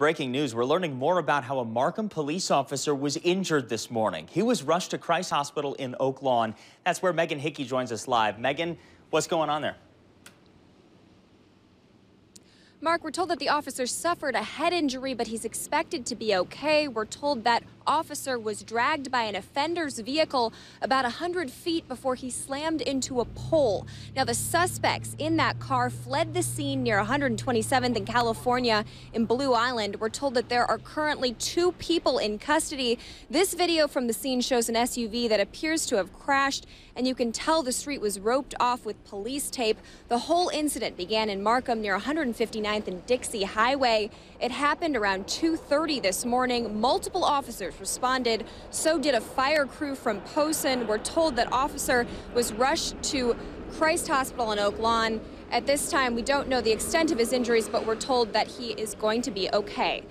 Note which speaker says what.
Speaker 1: Breaking news, we're learning more about how a Markham police officer was injured this morning. He was rushed to Christ Hospital in Oak Lawn. That's where Megan Hickey joins us live. Megan, what's going on there?
Speaker 2: Mark, we're told that the officer suffered a head injury, but he's expected to be okay. We're told that officer was dragged by an offender's vehicle about 100 feet before he slammed into a pole. Now, the suspects in that car fled the scene near 127th in California in Blue Island. We're told that there are currently two people in custody. This video from the scene shows an SUV that appears to have crashed, and you can tell the street was roped off with police tape. The whole incident began in Markham near 159th and Dixie Highway. It happened around 2.30 this morning. Multiple officers responded. So did a fire crew from Posen. We're told that officer was rushed to Christ Hospital in Oak Lawn. At this time, we don't know the extent of his injuries, but we're told that he is going to be okay.